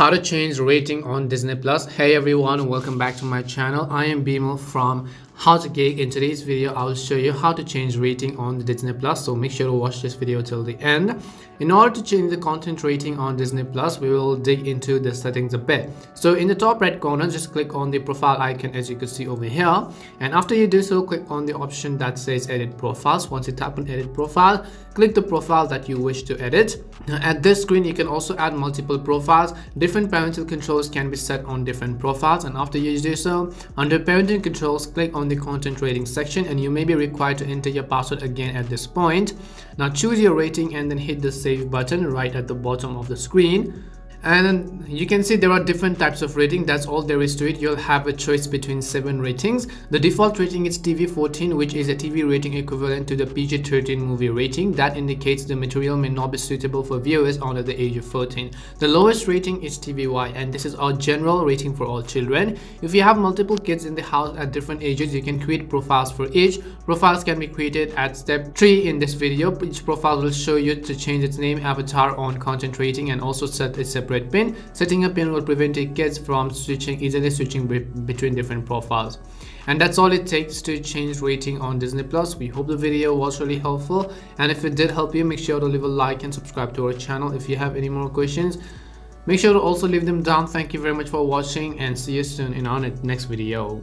how to change rating on disney plus. Hey everyone. Welcome back to my channel. I am Bimal from how to geek in today's video i'll show you how to change rating on the disney plus so make sure to watch this video till the end. In order to change the content rating on disney plus we will dig into the settings a bit. So in the top right corner just click on the profile icon as you can see over here. And after you do so click on the option that says edit profiles. Once you tap on edit profile click the profile that you wish to edit. At this screen you can also add multiple profiles. Different parental controls can be set on different profiles. And after you do so under parenting controls click on the content rating section and you may be required to enter your password again at this point. Now choose your rating and then hit the save button right at the bottom of the screen and you can see there are different types of rating. That's all there is to it. You'll have a choice between seven ratings. The default rating is tv 14 which is a tv rating equivalent to the pg-13 movie rating. That indicates the material may not be suitable for viewers under the age of 14 the lowest rating is tv-y and this is our general rating for all children. If you have multiple kids in the house at different ages you can create profiles for each. Profiles can be created at step 3 in this video. Each profile will show you to change its name avatar on content rating and also set a separate separate pin. Setting a pin will prevent kids from switching easily switching between different profiles. And that's all it takes to change rating on Disney Plus. We hope the video was really helpful and if it did help you make sure to leave a like and subscribe to our channel. If you have any more questions make sure to also leave them down. Thank you very much for watching and see you soon in our next video.